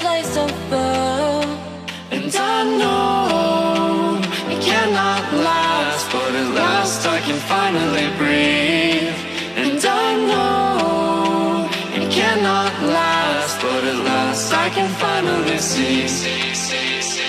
place above. And I know it cannot last, but at last I can finally breathe. And I know it cannot last, but at last I can finally see, see, see, see,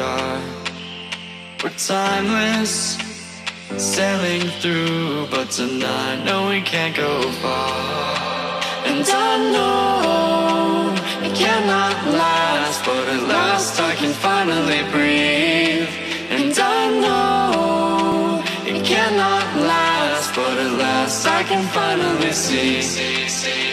car. We're timeless, sailing through, but tonight, no, we can't go far. And I know it cannot last, but at last I can finally breathe. And I know it cannot last, but at last I can finally see, see, see,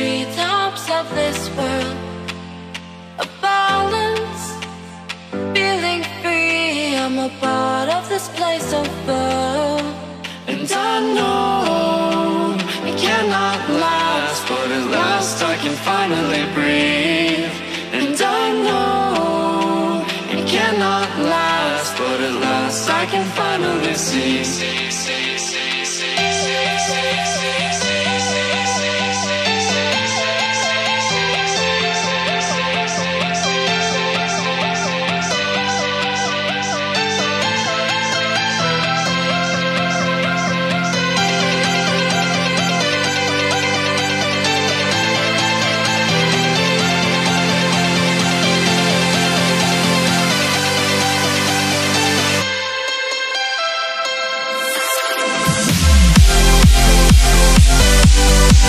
treetops of this world. A balance, feeling free. I'm a part of this place above. And I know it cannot last, but at last I can finally breathe. And I know it cannot last, but at last I can finally see.